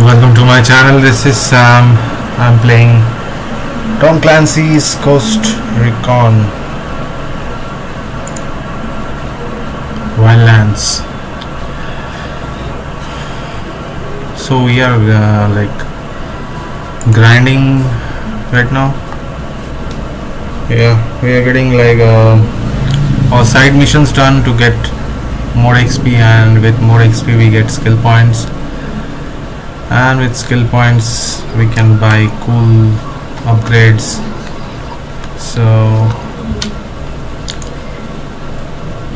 Welcome to my channel. This is Sam. I'm playing Tom Clancy's Ghost Recon Wildlands. So we are uh, like grinding right now. Yeah, we are getting like uh, our side missions done to get more XP, and with more XP we get skill points and with skill points we can buy cool upgrades. So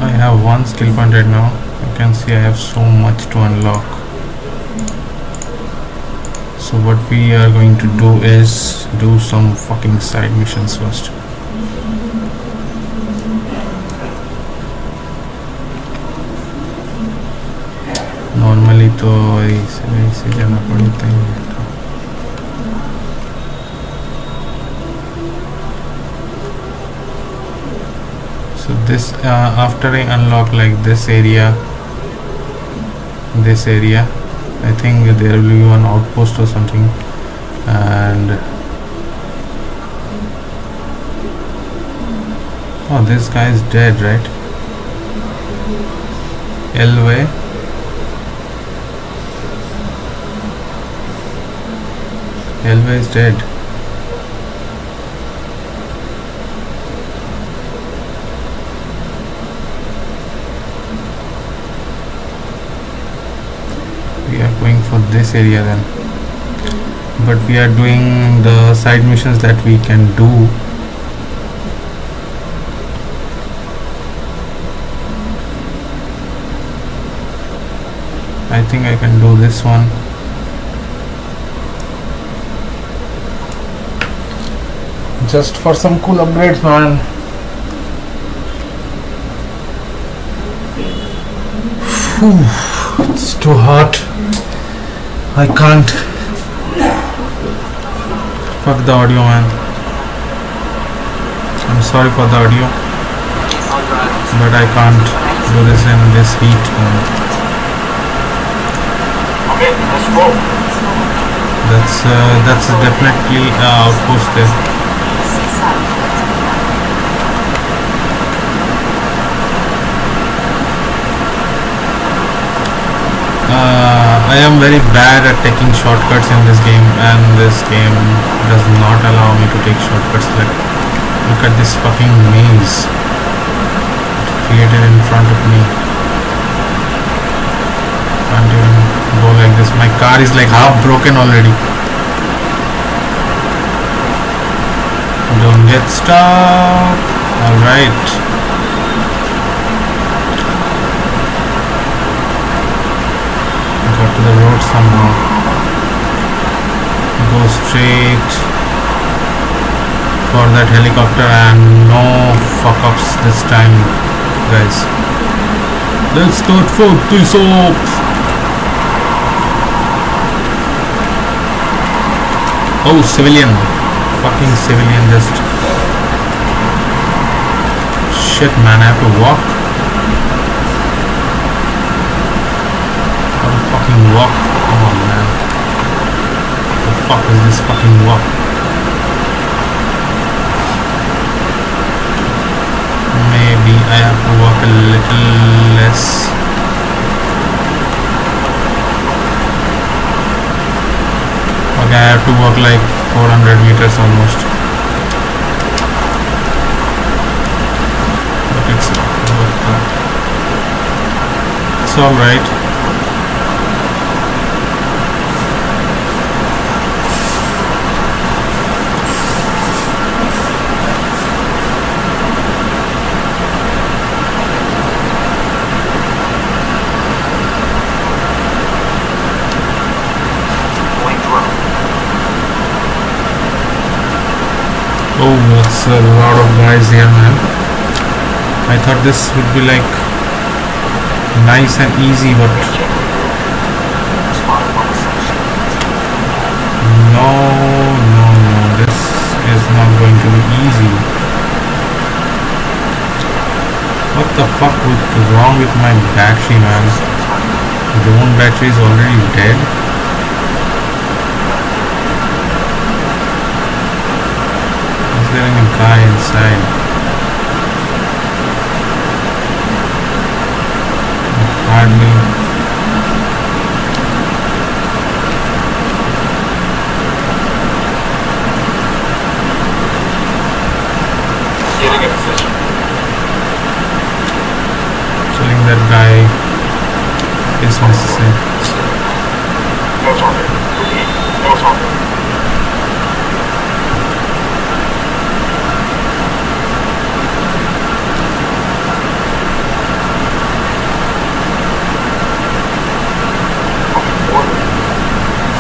I have one skill point right now. You can see I have so much to unlock. So what we are going to do is do some fucking side missions first normally तो ऐसे ऐसे जाना पड़ता ही है तो so this uh, after I unlock like this area this area I think there will be one outpost or something and oh this guy is dead right Elway Elway is dead. We are going for this area then. But we are doing the side missions that we can do. I think I can do this one. Just for some cool upgrades man. Whew, it's too hot. I can't. Fuck the audio man. I'm sorry for the audio. But I can't do this in this heat man. that's uh, that's definitely uh, outpost there uh, I am very bad at taking shortcuts in this game and this game does not allow me to take shortcuts. Like look at this fucking maze. Created in front of me. Can't even go like this. My car is like half broken already. Don't get stuck. Alright got to the road somehow. Go straight for that helicopter and no fuck ups this time guys. Let's start for this up oh civilian. Fucking civilian just. Shit man I have to walk walk? Come on, man. The fuck is this fucking walk? Maybe I have to walk a little less. Okay, I have to walk like 400 meters almost. But it's, it's alright. Oh, a lot of guys here, man. I thought this would be like nice and easy, but no, no, no, this is not going to be easy. What the fuck was wrong with my battery, man? the Drone battery is already dead. Guy inside. Hardly that guy is necessary. No target. No target.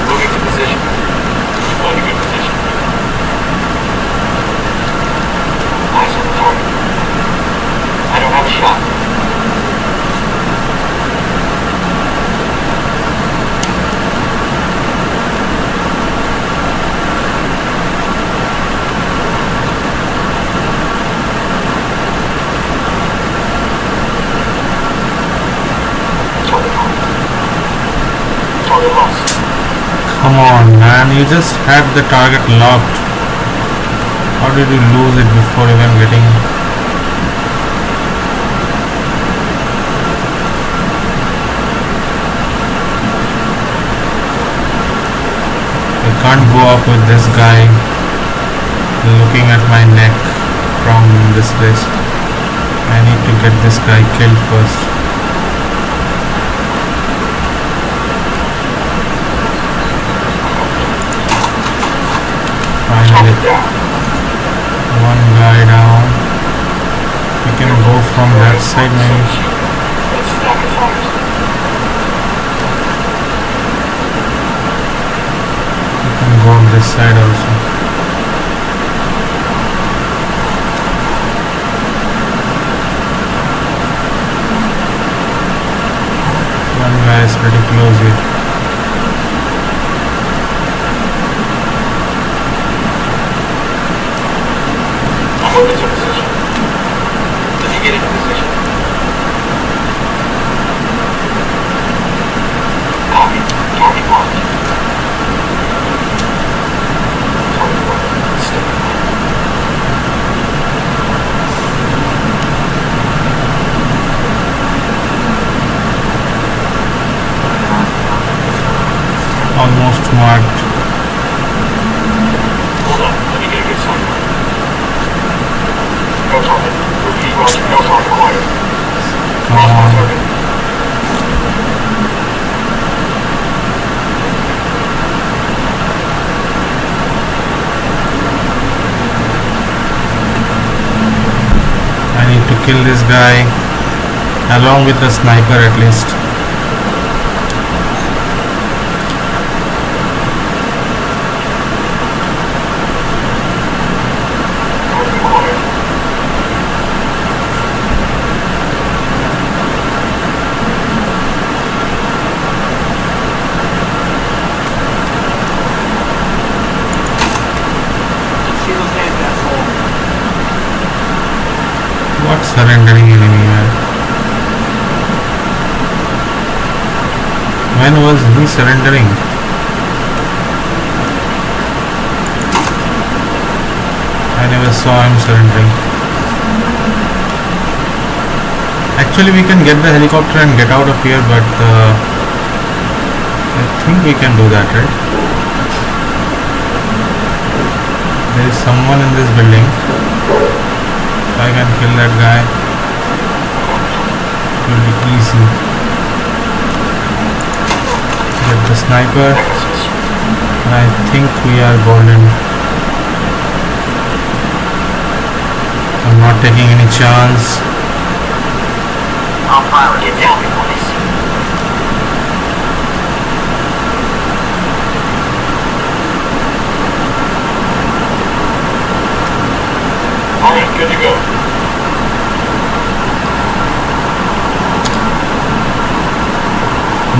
Moving to position. Find a good position. Eyes on the target. I don't have a shot. Come on man, you just had the target locked. How did you lose it before even getting... I can't go up with this guy looking at my neck from this place. I need to get this guy killed first. One guy down. We can go from that side maybe we can go on this side also. One guy is pretty close here Guy along with the sniper at least surrendering man. When was he surrendering? I never saw him surrendering. Actually we can get the helicopter and get out of here but uh, I think we can do that right? There is someone in this building. I can kill that guy. It will be easy. Get the sniper. And I think we are golden. I'm not taking any chance. I'll see Alright, good to go.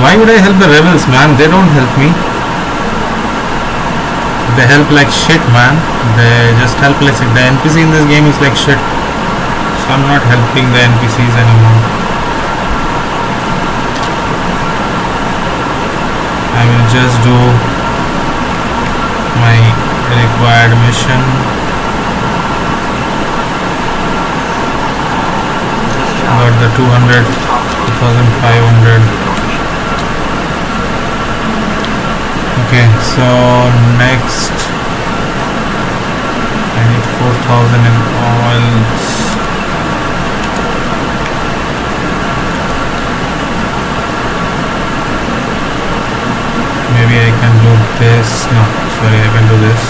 Why would I help the rebels, man? They don't help me. They help like shit, man. They just help like shit. The NPC in this game is like shit. So I'm not helping the NPCs anymore. I will just do my required mission got the 200 2500 okay so next I need 4000 in oils. Maybe I can do this. No sorry I can do this.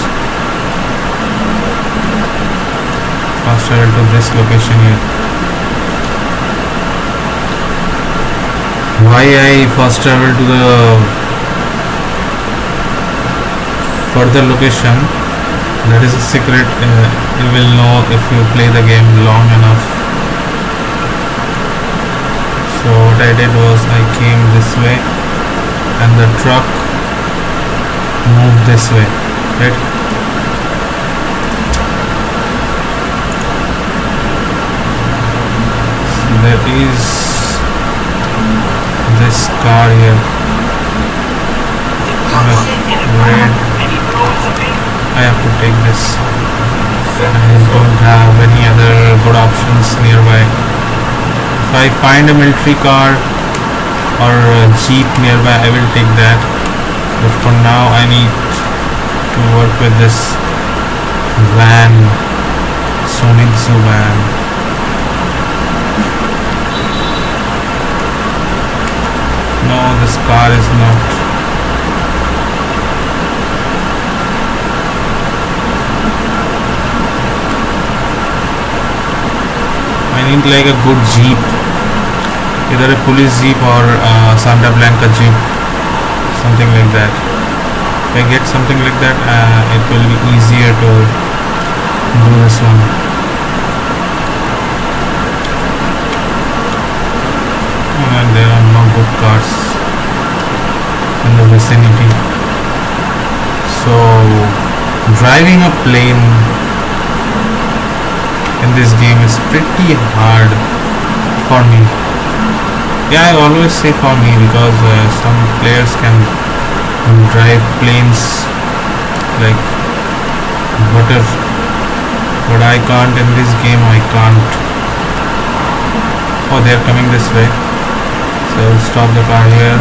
Fast travel to this location here why I fast travel to the further location? That is a secret uh, you will know if you play the game long enough. So what I did was I came this way and the truck moved this way right? So there is car here I'm I have to take this. I don't have any other good options nearby. If I find a military car or a jeep nearby I will take that. But for now I need to work with this van Sonitsu van no this car is not I need like a good jeep. Either a police jeep or uh, Santa Blanca jeep. Something like that. If I get something like that uh, it will be easier to do this one and there are no good cars in the vicinity. So driving a plane in this game is pretty hard for me. Yeah I always say for me because uh, some players can drive planes like butter. But I can't in this game I can't. Oh they're coming this way so stop the car here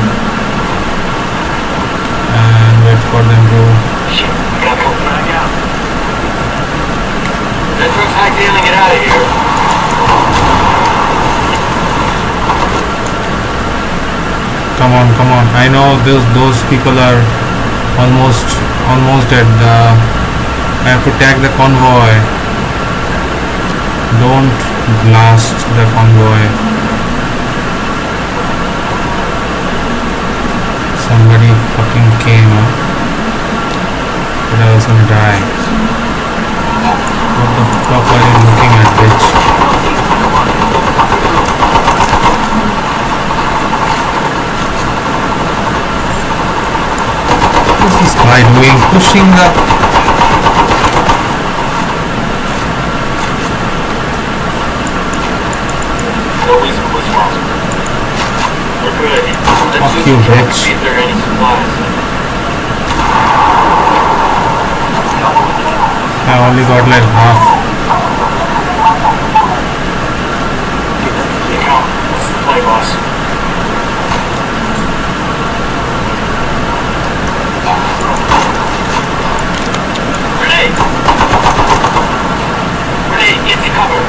and wait for them to it out of here. come on come on. I know those those people are almost almost at the I have to tag the convoy. Don't blast the convoy somebody fucking came huh? but I was gonna die what the fuck are you looking at bitch What is this guy doing? Pushing the No reason to push walls. We're good. Fuck you, bitch. to See if there are any supplies. I only got like half. They come. What's the play, boss? Grenade! Grenade, get to cover.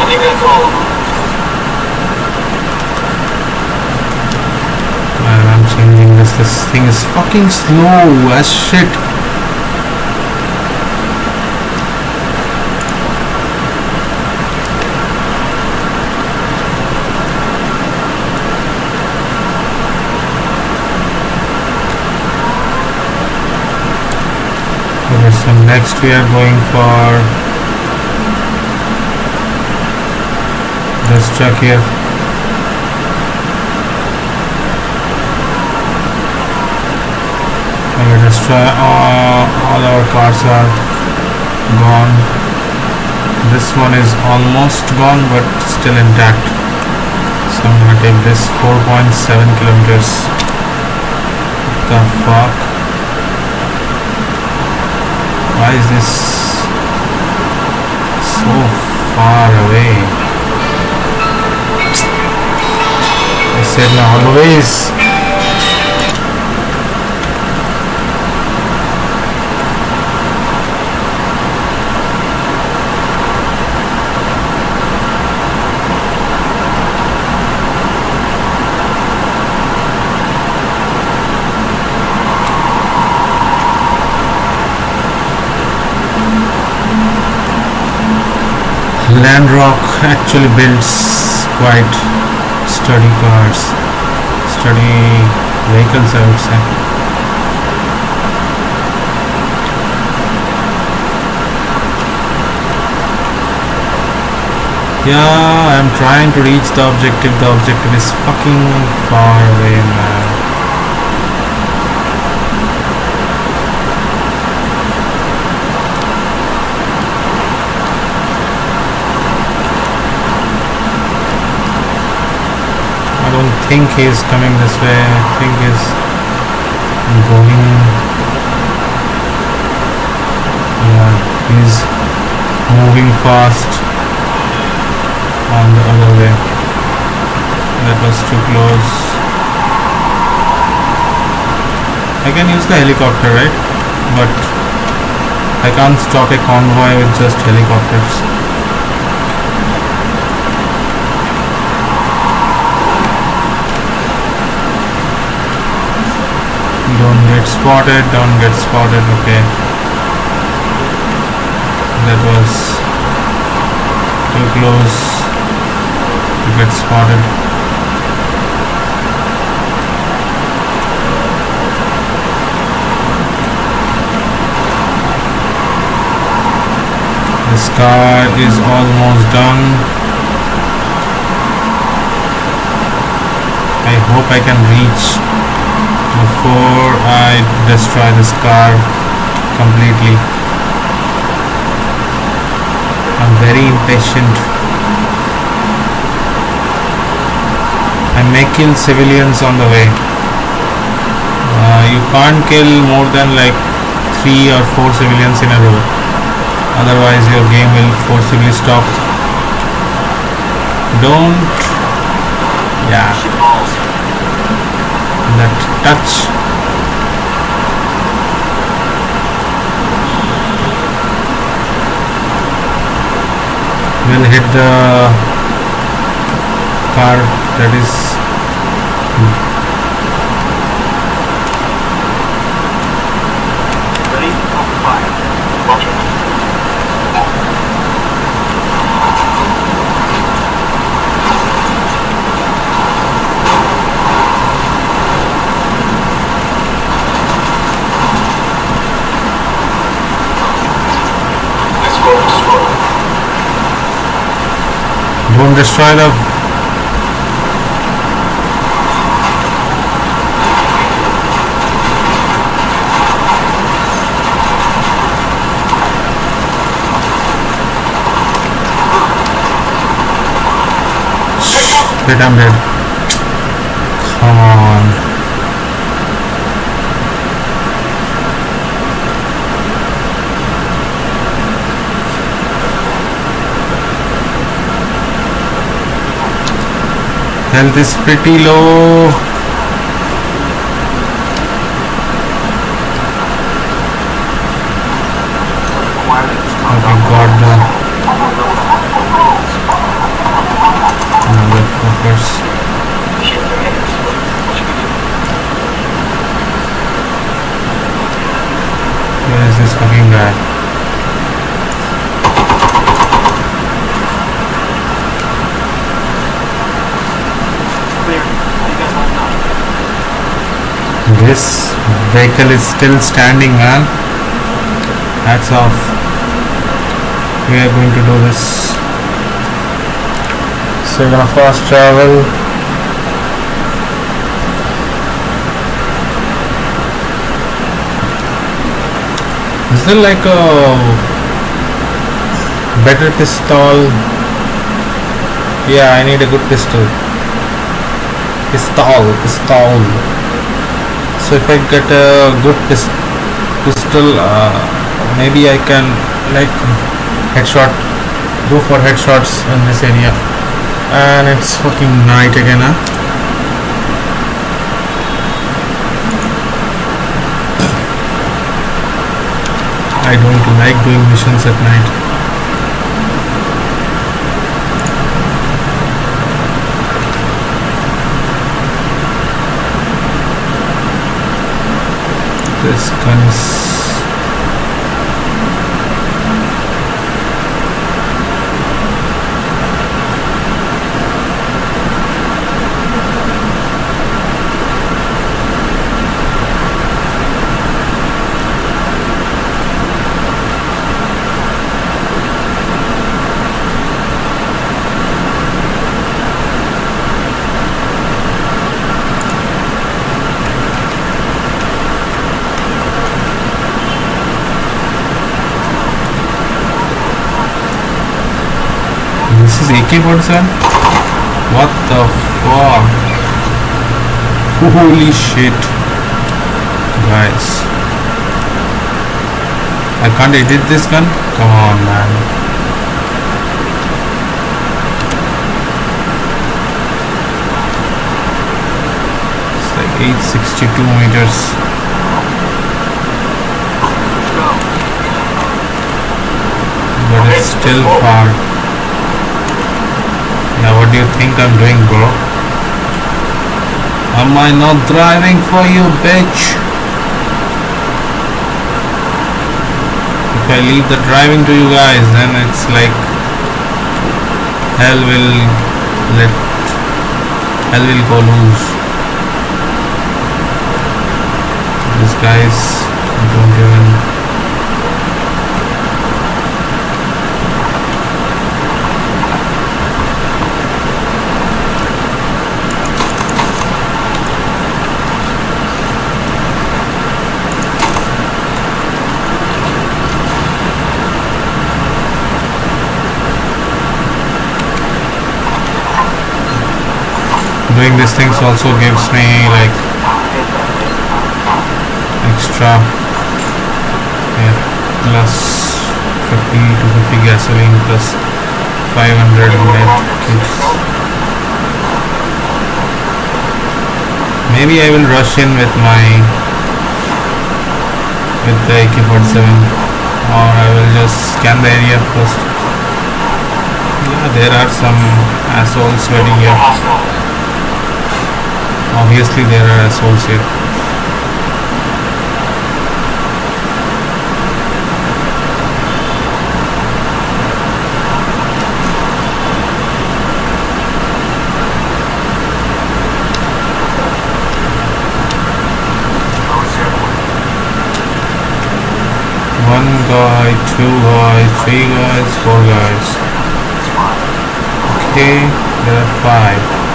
I think that's all this. This thing is fucking slow as shit. Okay, so next we are going for this truck here. Okay, destroy all, uh, all our cars are gone. This one is almost gone but still intact. So I'm gonna take this 4.7 kilometers. What the fuck? Why is this so far away. I said now always. Landrock actually builds quite sturdy cars, sturdy vehicles I would say. Yeah, I'm trying to reach the objective. The objective is fucking far away, man. I don't think he's coming this way. I think he's going. Yeah, he's moving fast on the other way. That was too close. I can use the helicopter, right? But I can't stop a convoy with just helicopters. Don't get spotted, don't get spotted, okay. That was too close to get spotted. This car is almost done. I hope I can reach before I destroy this car completely. I'm very impatient. I may kill civilians on the way. Uh, you can't kill more than like three or four civilians in a row. Otherwise, your game will forcibly stop. Don't. Yeah. That touch. Will hit the car that is Ready? Open fire. Watch it. Let's go slow. Don't destroy the Shit, I'm dead. Come on. Health is pretty low. Okay, got the motherfuckers. Shit, they're hitting us. What should we do? Where is this fucking guy? Clear. How you guys holding up? This vehicle is still standing, man. Hats off. We are going to do this. So we're gonna fast travel. Is there like a better pistol? Yeah, I need a good pistol. Pistol, pistol. So if I get a good pis- pistol, uh, maybe I can like headshot go for headshots in this area and it's fucking night again huh? I don't like doing missions at night this gun is AK-47? What the fuck? Holy shit. Guys. I can't edit this gun? Come on man. It's like 862 meters. But it's still far. Now what do you think I'm doing bro? Am I not driving for you bitch? If I leave the driving to you guys then it's like hell will let hell will go loose. These guys don't even doing these things also gives me like extra yeah, plus 50 to 50 gasoline plus 500 net kits. maybe I will rush in with my with the AK-47 or I will just scan the area first yeah there are some assholes waiting here obviously there are assholes here one guy, two guys, three guys, four guys. Okay, there are five.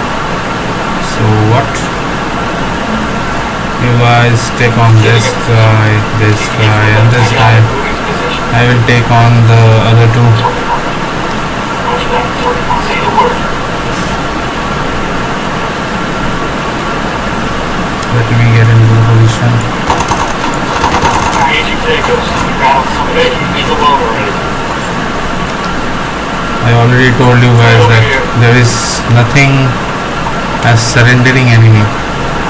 So what you guys take on this guy, this guy and this guy. I will take on the other two. Let me get the position. I already told you guys that there is nothing as surrendering enemy.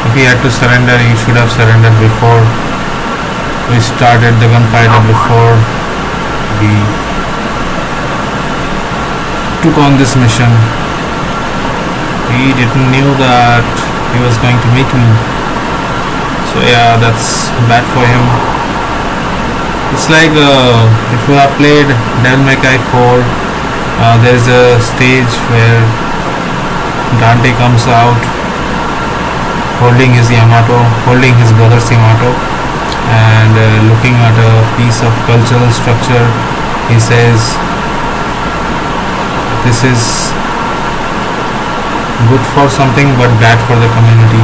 If he had to surrender he should have surrendered before we started the gunfighter before we took on this mission. He didn't knew that he was going to meet me. So yeah that's bad for him. It's like uh, if you have played Devil May Cry 4 uh, there's a stage where Dante comes out holding his Yamato, holding his brother's Yamato and uh, looking at a piece of cultural structure he says this is good for something but bad for the community.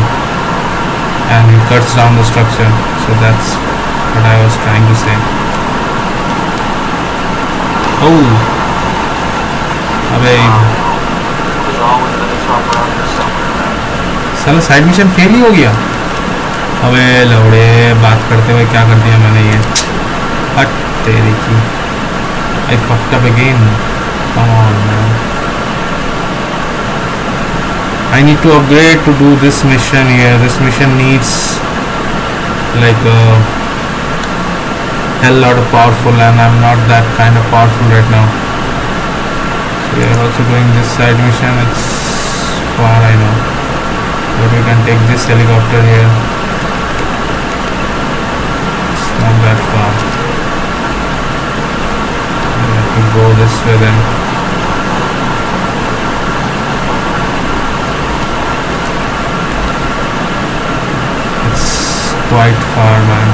And he cuts down the structure. So that's what I was trying to say. Oh. अबे साला side mission fail ही हो गया अबे लौड़े बात करते हुए क्या कर दिया मैंने ये हट तेरी की I fucked up again Come on, man. I need to upgrade to do this mission here. This mission needs like a hell lot of powerful and I'm not that kind of powerful right now. So we are also doing this side mission. It's far I know. But we can take this helicopter here. It's not that far. We have to go this way then. It's quite far man.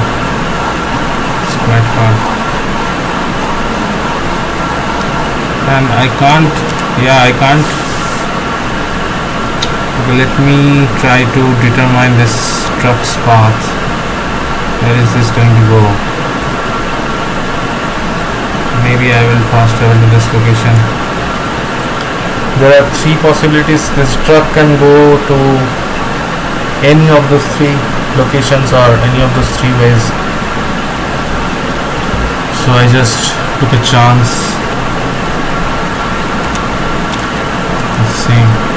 It's quite far. And I can't yeah I can't Okay, let me try to determine this truck's path. Where is this going to go? Maybe I will fast travel to this location. There are three possibilities. This truck can go to any of those three locations or any of those three ways. So I just took a chance. Let's see.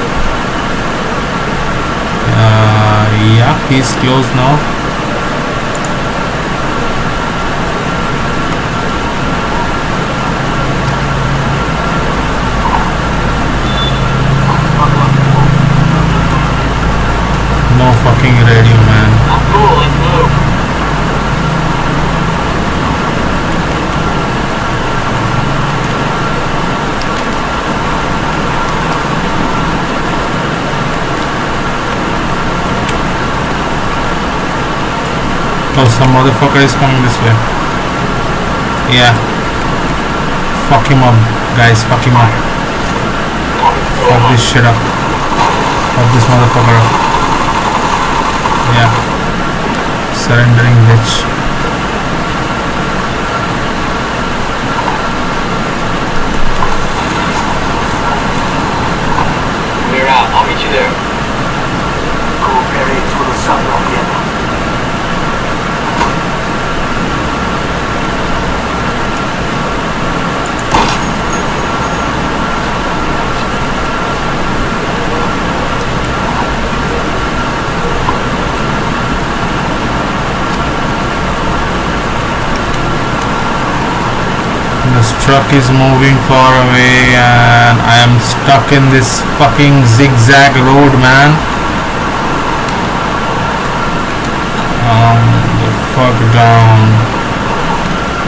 Uh, yeah, he's close now. No fucking radio, man. Cool, let's move. Oh, some motherfucker is coming this way. Yeah. Fuck him up, guys. Fuck him up. Fuck this shit up. Fuck this motherfucker up. Yeah. Surrendering bitch. Clear out. I'll meet you there. Coopere tu lo saprò bien. This truck is moving far away and I am stuck in this fucking zigzag road, man. Um, the fuck down.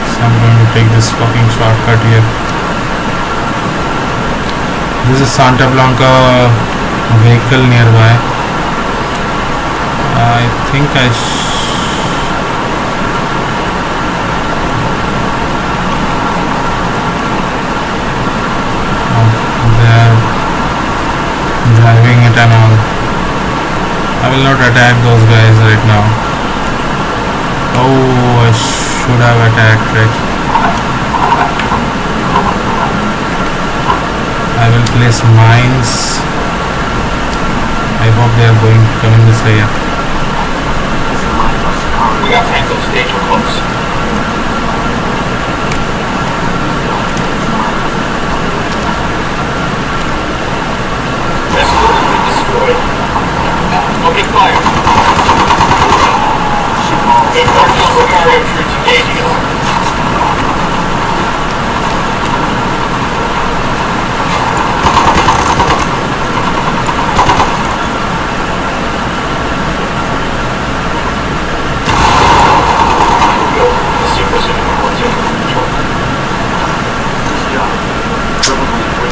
So I'm going to take this fucking shortcut here. This is Santa Blanca vehicle nearby. I think I sh- they're I will not attack those guys right now. Oh, I should have attacked, right? I will place mines. I hope they are going coming this way. Yeah. Got Tango stage close. Vessel has been destroyed.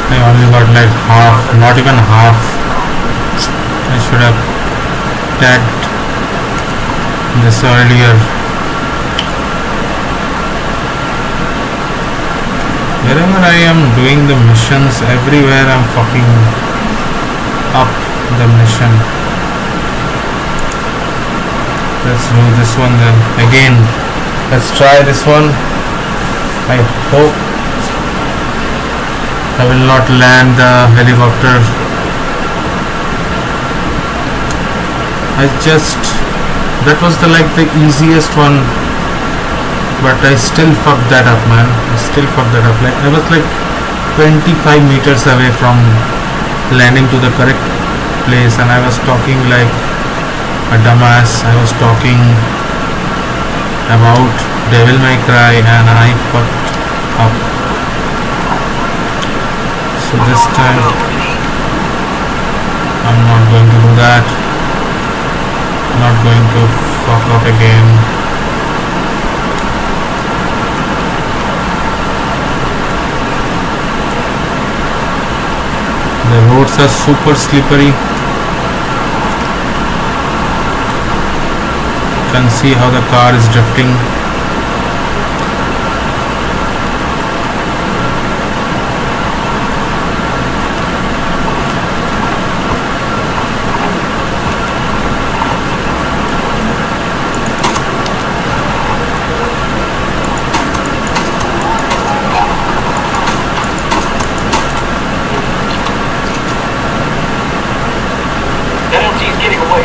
I only got like half, not even half. I should have tagged this earlier. Wherever I am doing the missions, everywhere I'm fucking up the mission. Let's do this one then. Again, let's try this one. I hope I will not land the helicopter. I just that was the like the easiest one but I still fucked that up man. I still fucked that up. Like I was like 25 meters away from landing to the correct place and I was talking like a dumbass. I was talking about Devil May Cry and I fucked up. So this time I'm not going to do that. Not going to fuck up again. the roads are super slippery you can see how the car is drifting That LT is getting away.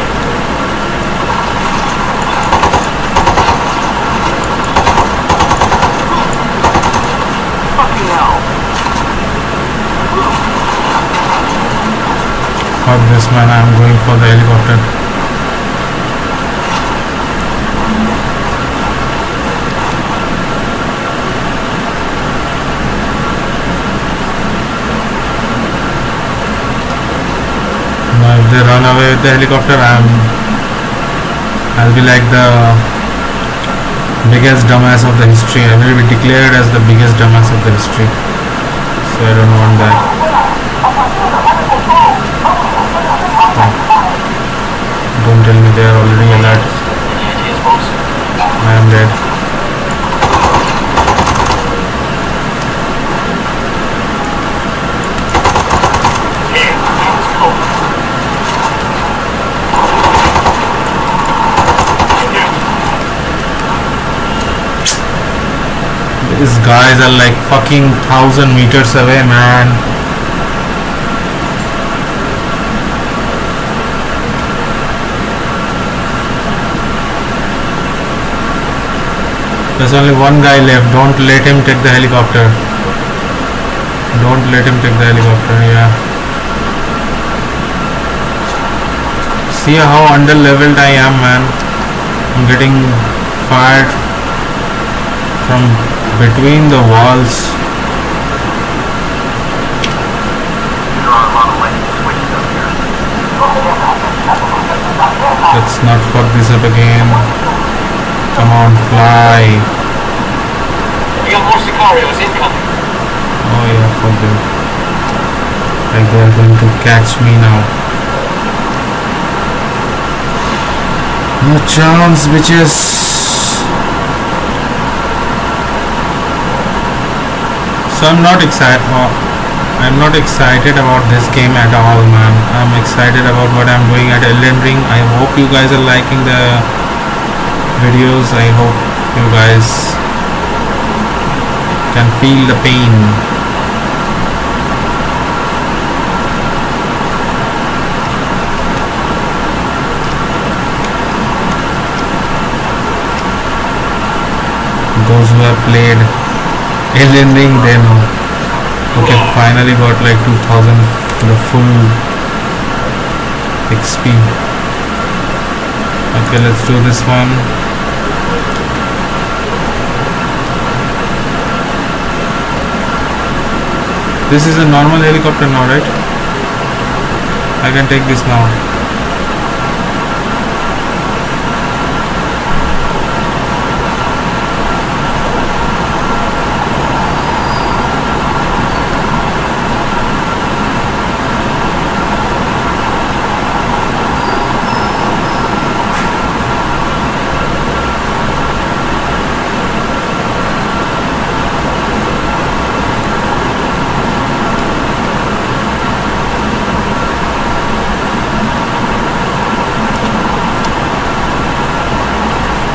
Fucking hell. fuck this man I'm going for the helicopter. Now if they run away with the helicopter I'm I'll be like the biggest dumbass of the history. I will be declared as the biggest dumbass of the history. So I don't want that Don't tell me they are already alert. I am dead. These guys are like fucking thousand meters away, man. There's only one guy left. Don't let him take the helicopter. Don't let him take the helicopter. Yeah. See how under leveled I am, man. I'm getting fired from between the walls. Let's not fuck this up again. Come on, fly. We got more Sicarios incoming. Oh yeah, fuck them. Like they're going to catch me now. No chance, bitches. So I'm not excited. Uh, I'm not excited about this game at all, man. I'm excited about what I'm doing at Elden Ring. I hope you guys are liking the videos. I hope you guys can feel the pain. Those who have played Elden Ring, they know. Okay, finally got like 2000 the full XP. Okay, let's do this one. This is a normal helicopter now, right? I can take this now.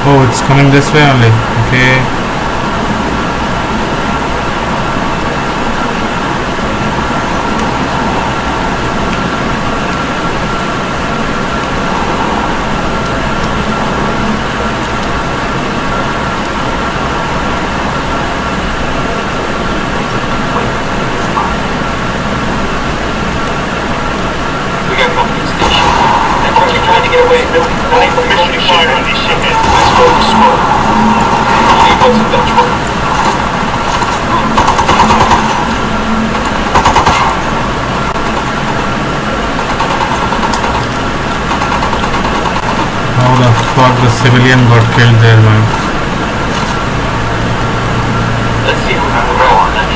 Oh, it's coming this way only. Okay. Civilian got killed there, man. Let's see if we're gonna go on that.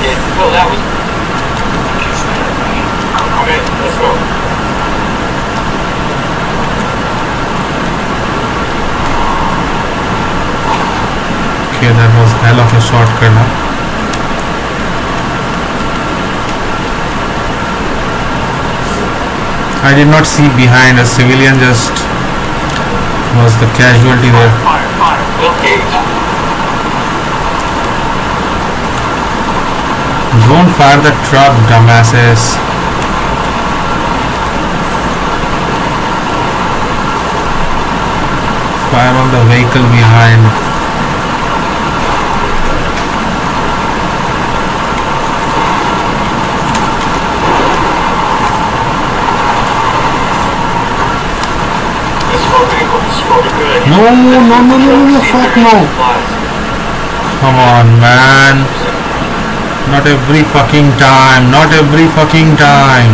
Yeah, Phil, that was. Okay, let's go. Okay, that was hell of a shortcut, huh? I did not see behind a civilian just was the casualty there. Fire, fire, Don't fire the truck, dumbasses. Fire on the vehicle behind. This whole vehicle is scored good. No, no, no, no, no, fuck no. Come on, man. Not every fucking time. Not every fucking time.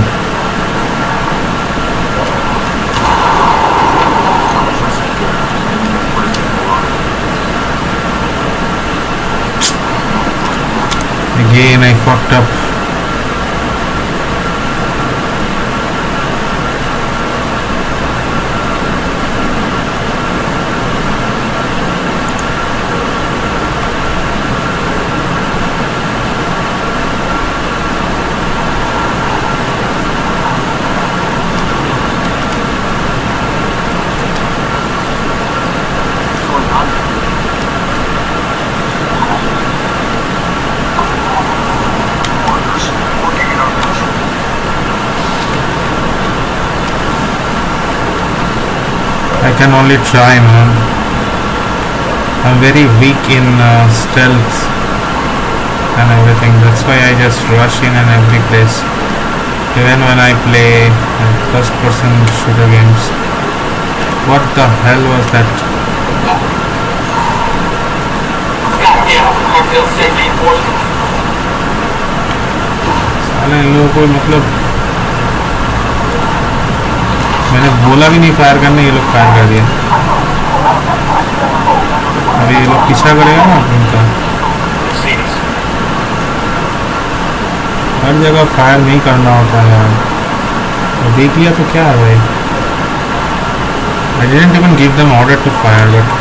Again, I fucked up. can only try, man. I'm very weak in uh, stealth and everything. That's why I just rush in and every place. Even when I play uh, first-person shooter games. What the hell was that? Goddamn, cartel safety enforcement. साले इन लोगों को मतलब मैंने बोला भी नहीं fire करने, ये लोग फायर कर दिया अभी ये लोग पीछा करेगा ना उनका। हर जगह फायर नहीं करना होता है यार। देख लिया तो क्या है भाई? I didn't even give them order to fire but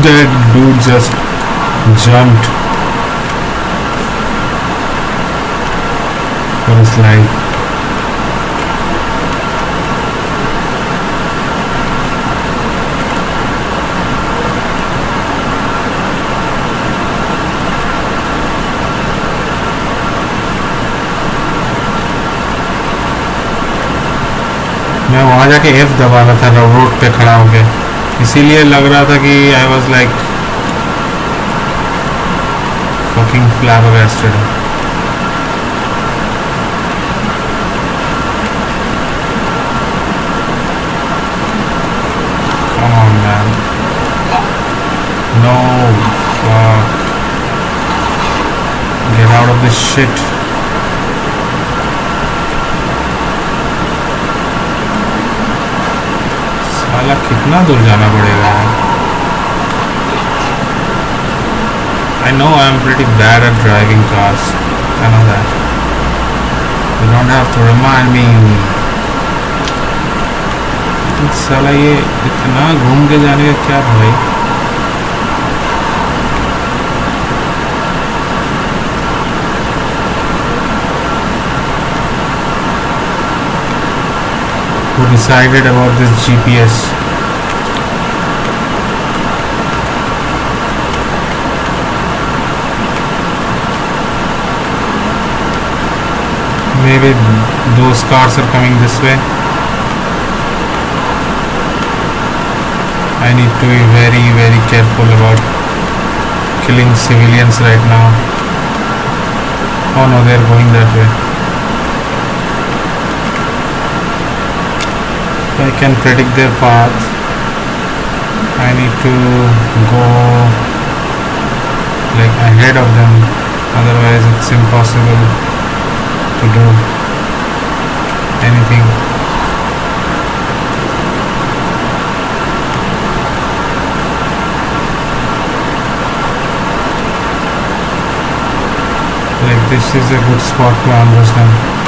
that dude just jumped for his life. मैं वहाँ जाके एफ़ दबा रहा था रोड पे खड़ा होके इसीलिए लग रहा था कि I was like fucking flabbergasted No, shit. अपना कितना दूर जाना पड़ेगा? I know I am pretty bad at driving cars साला ये इतना घूम के जाने का क्या भाई? Decided about this G P S maybe those cars are coming this way. I need to be very very careful about killing civilians right now. Oh no they're going that way. I can predict their path. I need to go like ahead of them. Otherwise it's impossible to do anything. Like this is a good spot to ambush them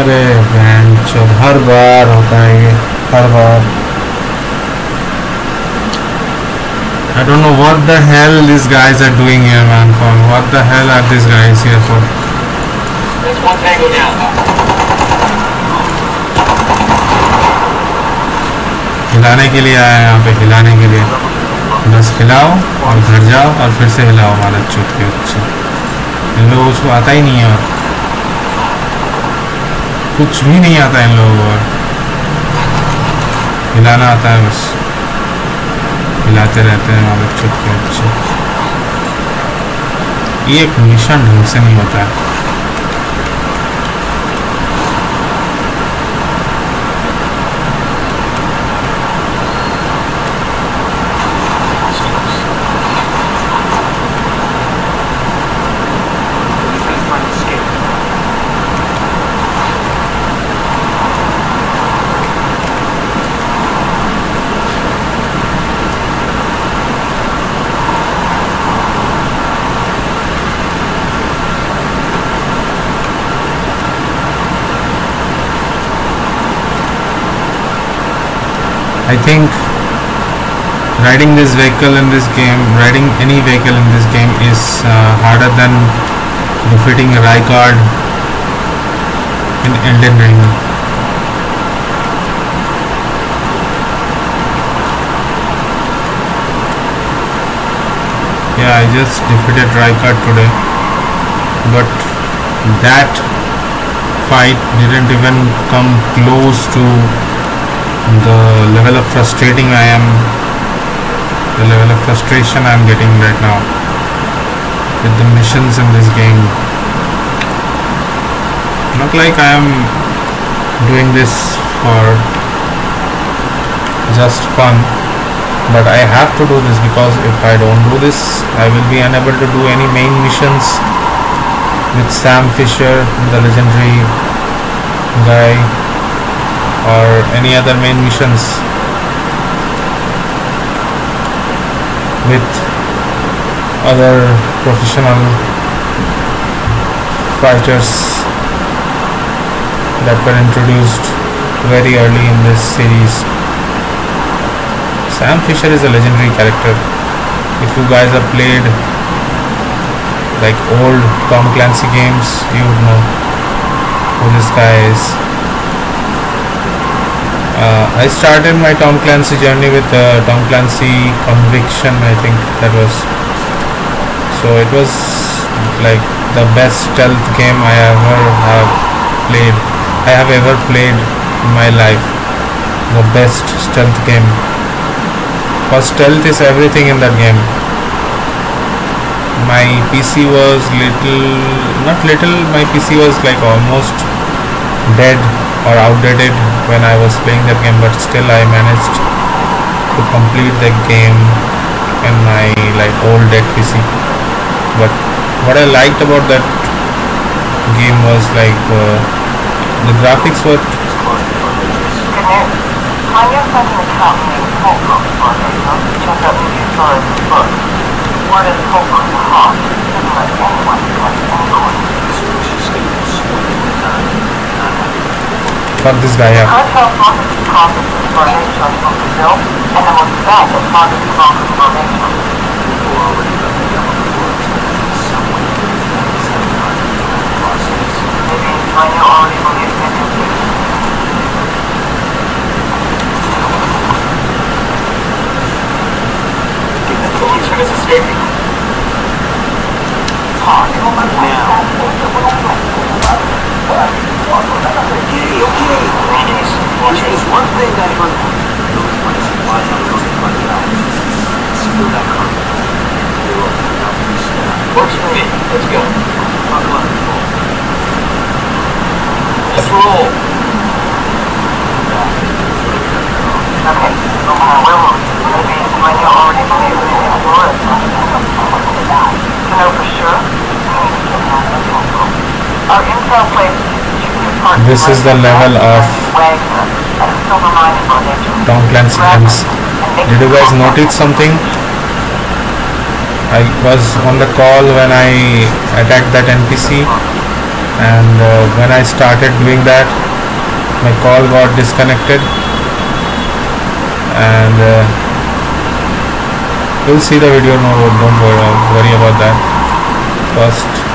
अरे चौथ हर बार होता है ये हर बार I don't know what the hell these guys are doing here man for what the hell are these guys here for That's one tango down. हिलाने के लिए आया यहाँ पे हिलाने के लिए बस हिलाओ और घर जाओ और फिर से हिलाओ हमारा चुत के इन लोगों को आता ही नहीं है और कुछ भी नहीं आता इन लोगों को और हिलाना आता है बस। हिलाते रहते हैं हमारे चुत के अच्छे। ये एक मिशन ढंग से नहीं होता है। I think riding this vehicle in this game, riding any vehicle in this game is uh, harder than defeating Rykard in Elden Ring. Yeah, I just defeated Rykard today, but that fight didn't even come close to the level of frustrating I am, the level of frustration I am getting right now with the missions in this game. Not like I am doing this for just fun, but I have to do this because if I don't do this, I will be unable to do any main missions with Sam Fisher, the legendary guy or any other main missions with other professional fighters that were introduced very early in this series. Sam Fisher is a legendary character. If you guys have played like old Tom Clancy games, you would know who this guy is. Uh, I started my Tom Clancy journey with uh, Tom Clancy Conviction, I think that was. So it was like the best stealth game I ever have played. I have ever played in my life. The best stealth game. Because stealth is everything in that game. My PC was little, not little, my PC was like almost dead or outdated when I was playing that game, but still I managed to complete the game in my like old dead PC. But what I liked about that game was like uh, the graphics were Good news. On your second account named Holcomb Project, check out the insurance book. Word is Holcomb Hawk. Doesn't let anyone touch Holcomb. Fuck this guy up. Cartel markets Okay, okay. There's one thing that I heard. Those money supplies are going to find out. Steal that car. They will not be stopped. Works for me. Let's go. Fuck luck. Let's roll. Okay, uh? Maybe China already believes in. To know for sure, our intel parts This is the level of Wagner and silver mining for nature. Tom Clancy games. Did you guys notice something? I was on the call when I attacked that NPC and uh, when I started doing that my call got disconnected and uh, you'll see the video no don't worry, worry about that first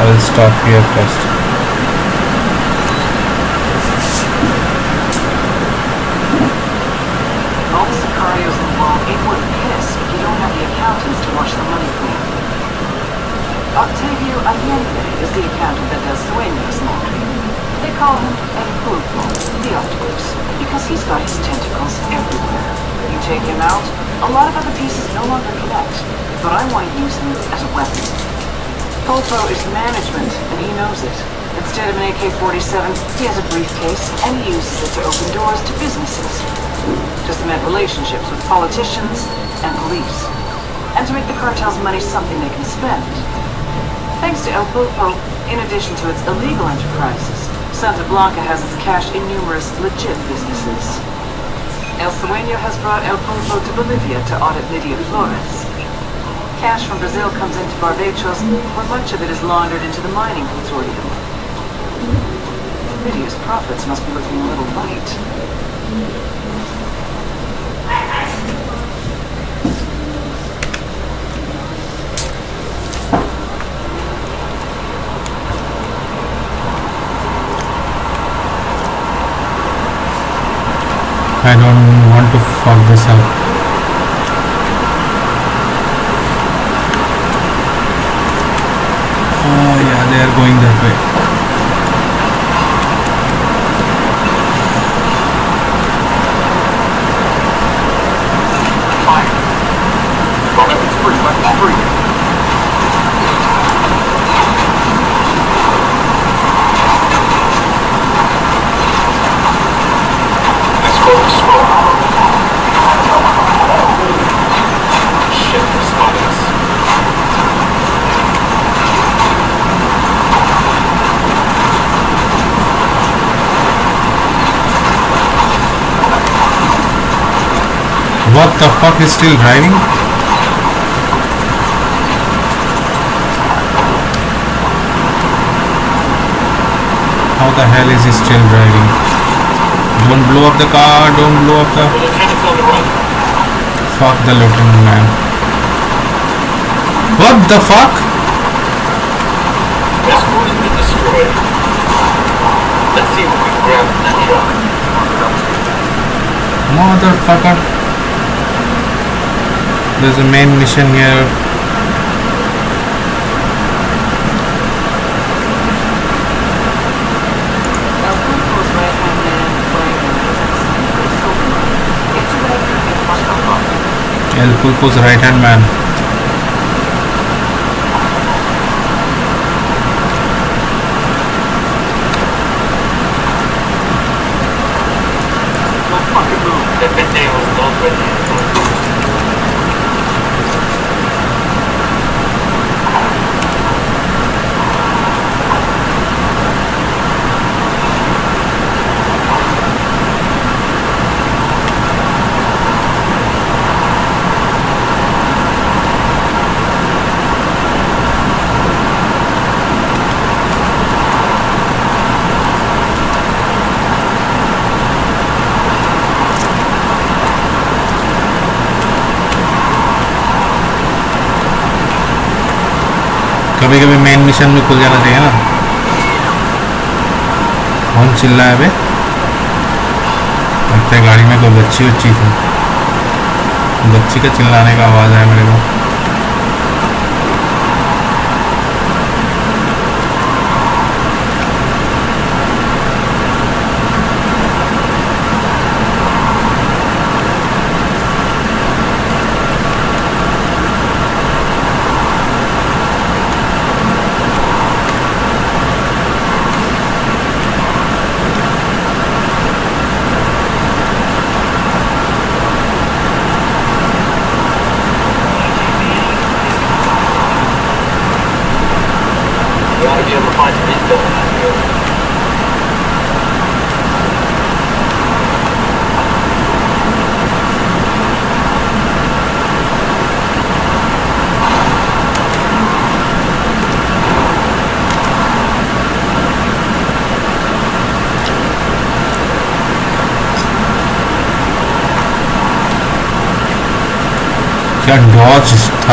I will stop here first All the Sicarios involved, it would piss if you don't have the accountants to watch the money you. Octavio Allende is the accountant that does Sueños laundry. They call him El Pulpo, the octopus, because he's got his tentacles everywhere. You take him out, a lot of other pieces no longer connect, but I want to use him as a weapon. Pulpo is management, and he knows it. Instead of an AK-47, he has a briefcase, and he uses it to open doors to businesses to cement relationships with politicians and police, and to make the cartel's money something they can spend. Thanks to El Pulpo, in addition to its illegal enterprises, Santa Blanca has its cash in numerous legit businesses. El Sueño has brought El Pulpo to Bolivia to audit Lidia Flores. Cash from Brazil comes into Barbachos, where much of it is laundered into the mining consortium. Lidia's profits must be looking a little light. I don't want to fuck this up. Oh yeah, they are going that way. Fire. Romulus, Free, left, free. let's go to smoke. Shit, they're spotting us. What the fuck is still driving? How the hell is he still driving? Don't blow up the car, don't blow up the... The lieutenant's on the run. Fuck the lieutenant man. What the fuck? Escort has been destroyed. Let's see if we can grab that truck. Motherfucker. There's a main mission here. El Pulpo's right-hand man, Wagner, कभी कभी main mission में खुल जाना चाहिए ना? कौन चिल्ला है भाई लगता है गाड़ी में कोई बच्ची उच्ची थी। बच्ची का चिल्लाने का आवाज़ आया मेरे को।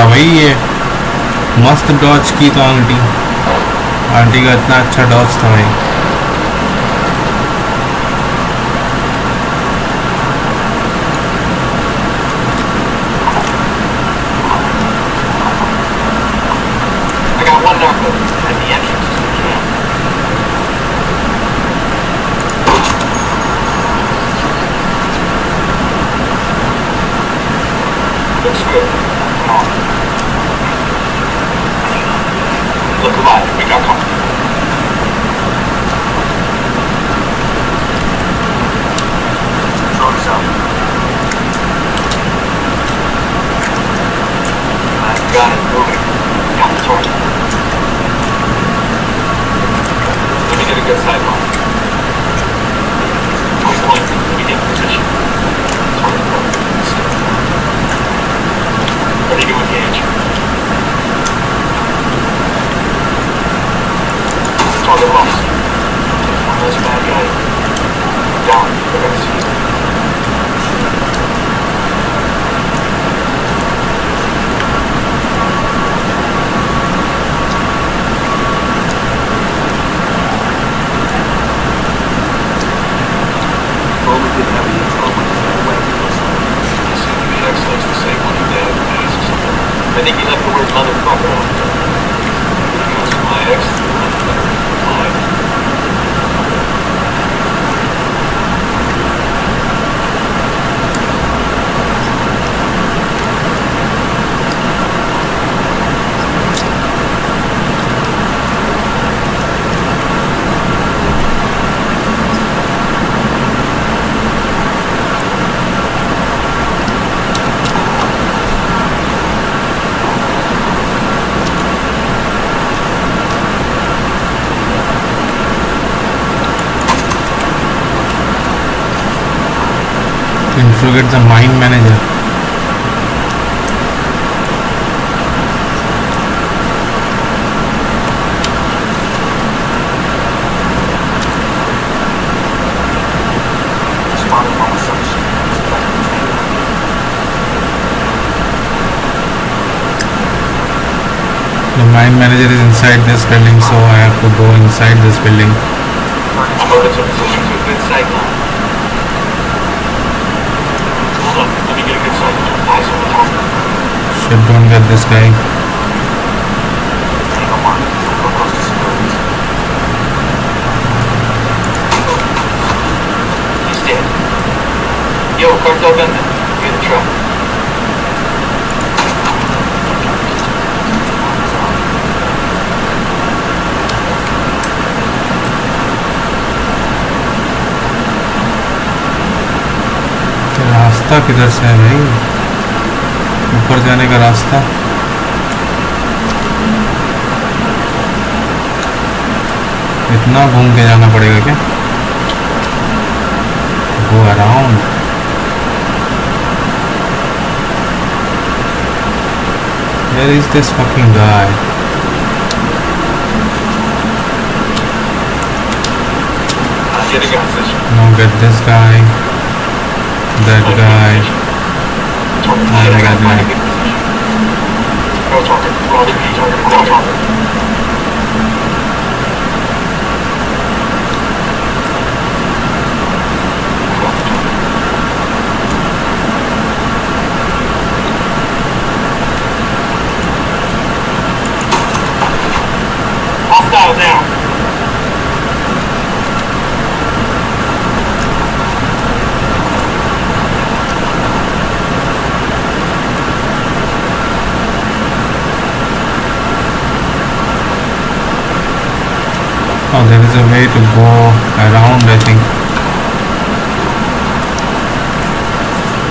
था ये मस्त डॉच की तो आंटी। आंटी का इतना अच्छा डॉच था भाई। Target lost. One less bad guy. Down. They're gonna see asks. I think he left the word motherfucker on there. Didn't forget the mine manager. The mine manager is inside this building, so I have to go inside this building. To position to good sight line. Hold on, let me get a good sight line. Eyes on the target. Shit, don't get this guy. Tango mark. Real close to civilians. He's dead. Yo, cartel gunman. Get in the truck. तो रास्ता किधर से है भाई ऊपर जाने का रास्ता इतना घूम के जाना पड़ेगा क्या go around Where is this fucking guy? I'm getting a position. No, get this guy. That guy. Target. I got Find a that. good Oh, there is a way to go around, I think.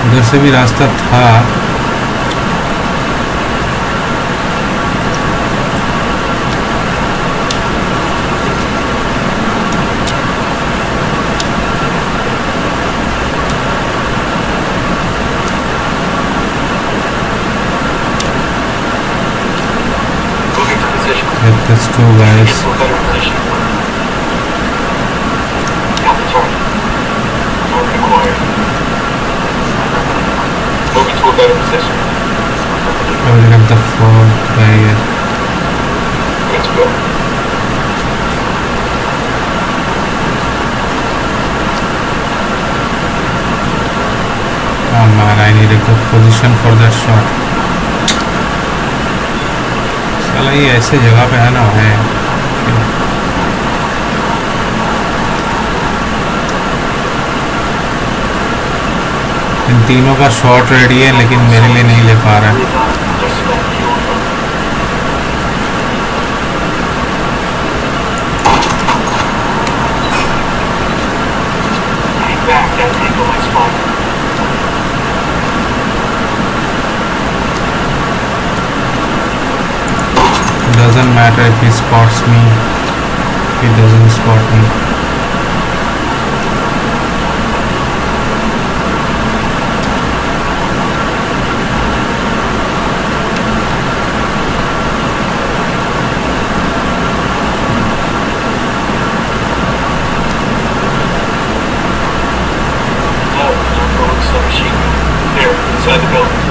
उधर से भी रास्ता था Moving to position. with these two guys. Go. Oh man, I need a good position for that shot. ये ऐसे जगह पे है ना है इन तीनों का शॉट रेडी है लेकिन मेरे लिए नहीं ले पा रहा है matter if he spots me he doesn't spot me No, don't go inside the machine gun. There, inside the building.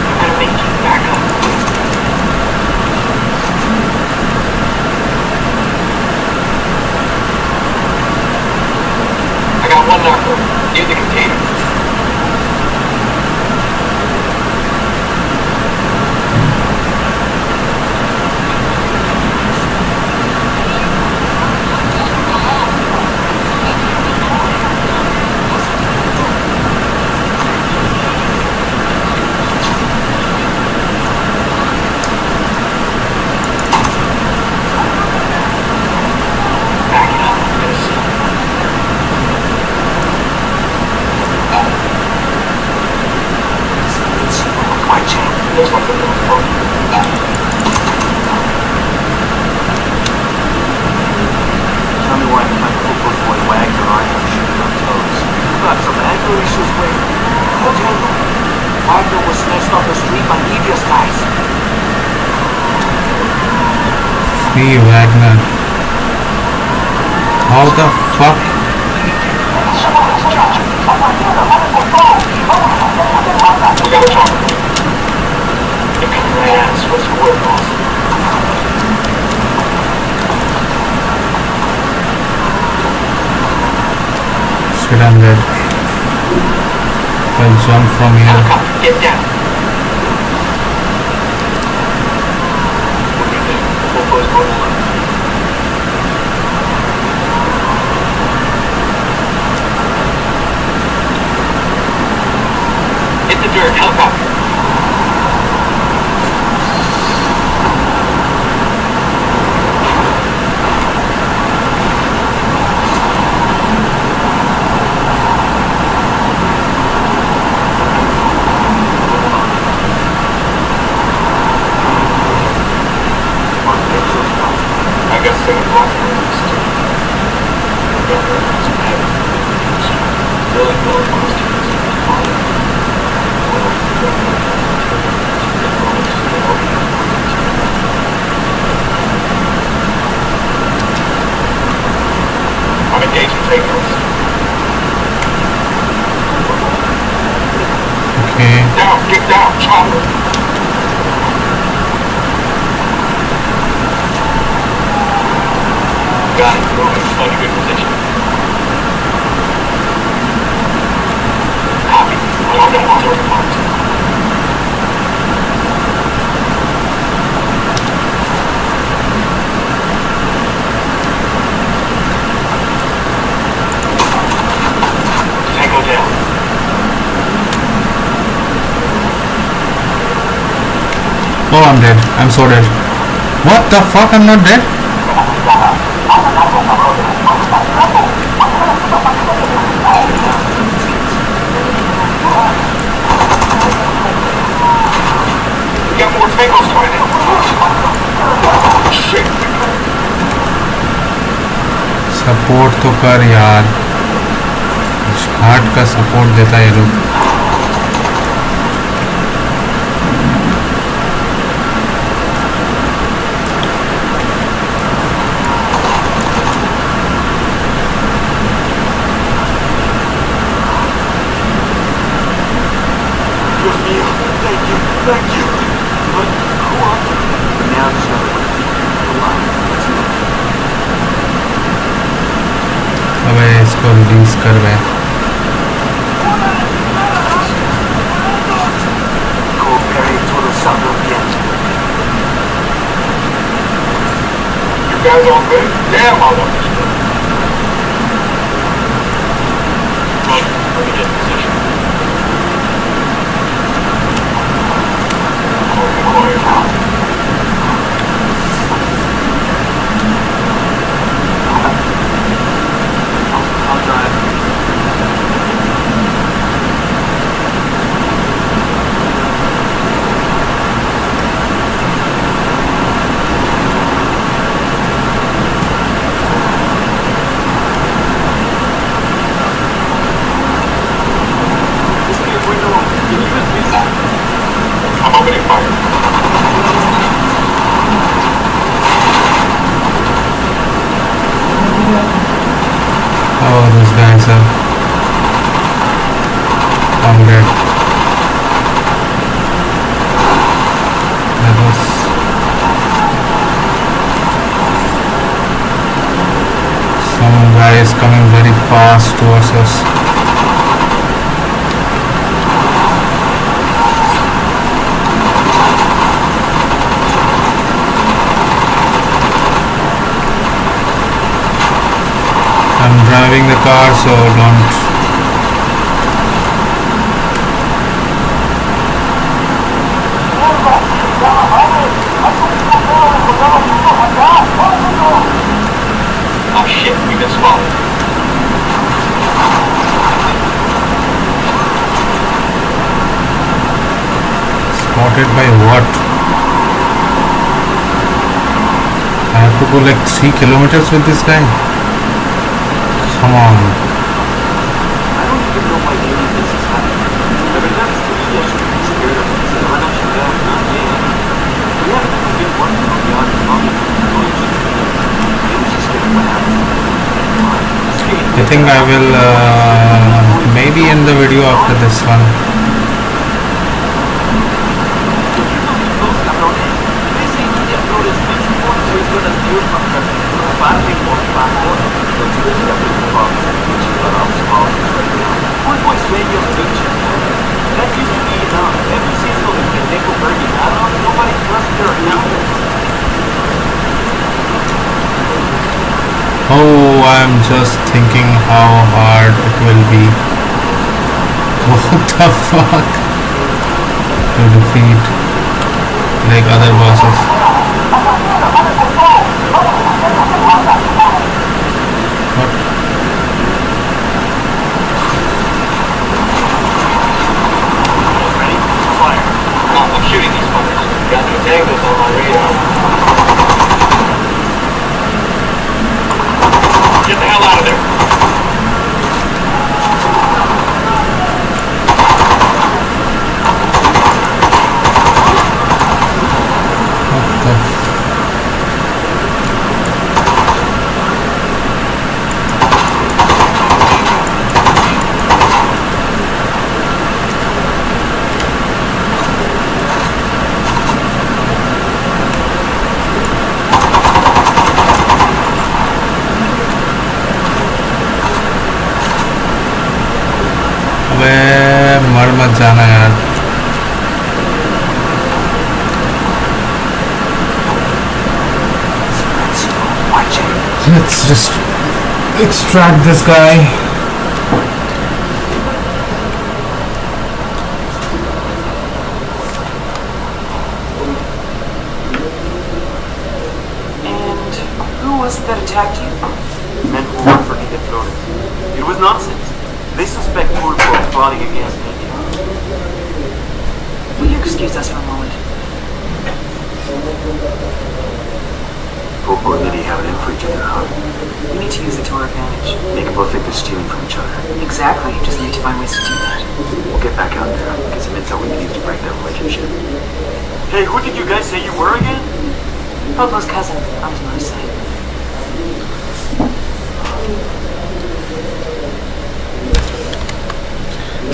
I'm gonna make you back up. I got one knocker near the container. Back it up. Yes. My chain looks like a little broken. Tell me why my Cooper boy Wagner aren't shooting on toes. You got some anger issues with Hotel. Wagner was snatched off the street by Livia's guys. free Wagner how the fuck We got a target. They're coming right at. What's the word, boss? shit I'm dead if I jump from here get down. What do you think? We'll post going on. Hit the dirt, helicopter. I guess they would want to really close close to this. I'm engaging takeoffs. Okay. Down, get down, chopper. Got it, moving, on a good position. Copy. Target marked. marked. Tango down. Oh, I'm dead. I'm so dead. What the fuck? I'm not dead? We got more tangos coming in. Shit. Support तो कर यार heart का support देता है ये लोग इसको release करवाएँ You guys all good? Yeah, my lord. Guy is coming very fast towards us. I'm driving the car, so don't. Oh we missed spotted. By what? I have to go like 3 kilometers with this guy? Come on. I don't even know why any of this is happening. La verdad es que yo ya estoy scared of things that van a chingar, not yet. We haven't even been working on the other problem. No, it's just Maybe it's just getting what happens. I think I will uh, maybe end the video after this one. Oh, I'm just thinking how hard it will be. What the fuck? To defeat like other bosses. Ready? Fire. No, I'm shooting these fuckers. Got new tangos on my radar. Get the hell out of there. Extract this guy. And who was it that attacked you? Men who work for Lidia Flores. It was nonsense. They suspect Pulpo of plotting against Lidia. Will you excuse us for a moment? Pulpo and Lidia have it in for each other, huh? We need to use it to our advantage. They can both think they're stealing from each other. Exactly. Just need to find ways to do that. We'll get back out there, get some intel we can use to break that relationship. Hey, who did you guys say you were again? Popo's cousin on.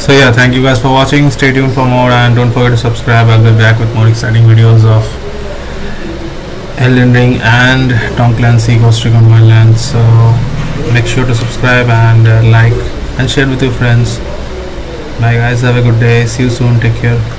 So yeah, thank you guys for watching. Stay tuned for more and don't forget to subscribe. I'll be back with more exciting videos of Elden Ring and Tom Clancy Ghost Recon Wildlands. So make sure to subscribe and uh, like and share with your friends. Bye guys, have a good day. See you soon. Take care.